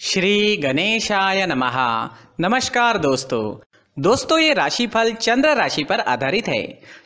श्री गणेशाय नमः। नमस्कार दोस्तों। दोस्तों, ये राशिफल चंद्र राशि पर आधारित है।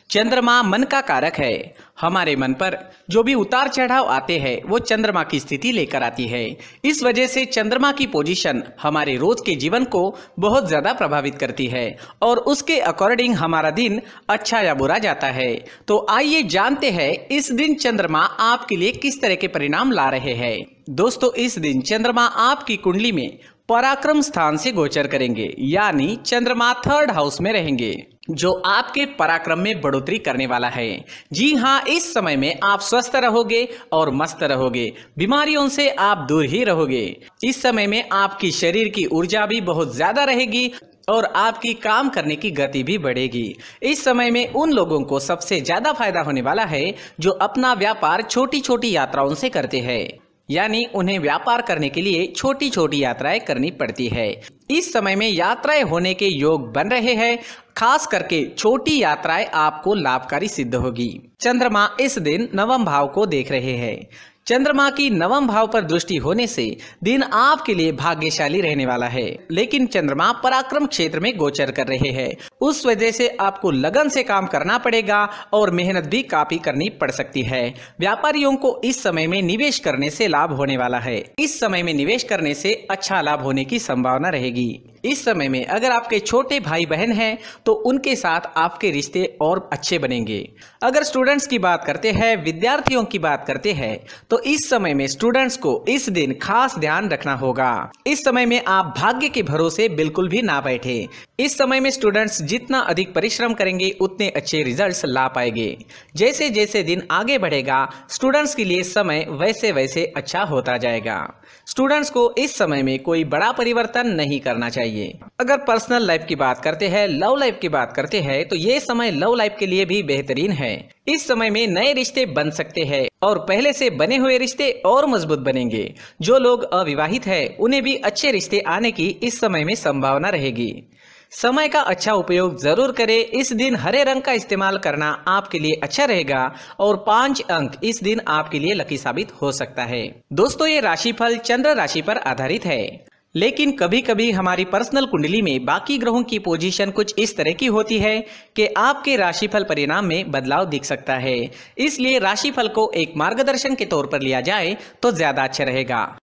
चंद्रमा मन का कारक है। हमारे मन पर जो भी उतार चढ़ाव आते हैं, वो चंद्रमा की स्थिति लेकर आती है। इस वजह से चंद्रमा की पोजीशन हमारे रोज के जीवन को बहुत ज़्यादा प्रभावित करती है और उसके अकॉर्डिंग हमारा दिन अच्छा या बुरा जाता है। तो आइए जानते हैं, इस दिन चंद्रमा आपके लिए किस तरह के परिणाम ला रहे हैं। दोस्तों, इस दिन चंद्रमा आपकी कुंडली में पराक्रम स्थान से गोचर करेंगे, यानी चंद्रमा थर्ड हाउस में रहेंगे, जो आपके पराक्रम में बढ़ोतरी करने वाला है। जी हाँ इस समय में आप स्वस्थ रहोगे और मस्त रहोगे। बीमारियों से आप दूर ही रहोगे। इस समय में आपकी शरीर की ऊर्जा भी बहुत ज़्यादा रहेगी और आपकी काम करने की गति भी बढ़ेगी। इस समय में उन लोगों को सबसे ज़्यादा फ़ायदा होने वाला है, जो अपना व्यापार छोटी छोटी यात्राओं से करते हैं। यानी उन्हें व्यापार करने के लिए छोटी छोटी यात्राएँ करनी पड़ती है। इस समय में यात्राएँ होने के योग बन रहे हैं, खास करके छोटी यात्राएँ आपको लाभकारी सिद्ध होगी। चंद्रमा इस दिन नवम भाव को देख रहे हैं। चंद्रमा की नवम भाव पर दृष्टि होने से दिन आपके लिए भाग्यशाली रहने वाला है। लेकिन चंद्रमा पराक्रम क्षेत्र में गोचर कर रहे हैं। उस वजह से आपको लगन से काम करना पड़ेगा और मेहनत भी काफ़ी करनी पड़ सकती है। व्यापारियों को इस समय में निवेश करने से लाभ होने वाला है। इस समय में निवेश करने से अच्छा लाभ होने की संभावना रहेगी। इस समय में अगर आपके छोटे भाई बहन हैं तो उनके साथ आपके रिश्ते और अच्छे बनेंगे। अगर स्टूडेंट्स की बात करते हैं, विद्यार्थियों की बात करते हैं तो इस समय में स्टूडेंट्स को इस दिन खास ध्यान रखना होगा। इस समय में आप भाग्य के भरोसे बिल्कुल भी ना बैठे। इस समय में स्टूडेंट्स जितना अधिक परिश्रम करेंगे, उतने अच्छे रिज़ल्ट ला पाएँगे। जैसे जैसे दिन आगे बढ़ेगा स्टूडेंट्स के लिए समय वैसे वैसे अच्छा होता जाएगा। स्टूडेंट्स को इस समय में कोई बड़ा परिवर्तन नहीं करना चाहिए अगर पर्सनल लाइफ की बात करते हैं लव लाइफ की बात करते हैं तो ये समय लव लाइफ के लिए भी बेहतरीन है। इस समय में नए रिश्ते बन सकते हैं और पहले से बने हुए रिश्ते और मज़बूत बनेंगे। जो लोग अविवाहित है, उन्हें भी अच्छे रिश्ते आने की इस समय में संभावना रहेगी। समय का अच्छा उपयोग ज़रूर करें। इस दिन हरे रंग का इस्तेमाल करना आपके लिए अच्छा रहेगा और पाँच अंक इस दिन आपके लिए लकी साबित हो सकता है। दोस्तों, ये राशिफल चंद्र राशि पर आधारित है। लेकिन कभी कभी हमारी पर्सनल कुंडली में बाकी ग्रहों की पोजीशन कुछ इस तरह की होती है कि आपके राशिफल परिणाम में बदलाव दिख सकता है। इसलिए राशिफल को एक मार्गदर्शन के तौर पर लिया जाए तो ज़्यादा अच्छा रहेगा।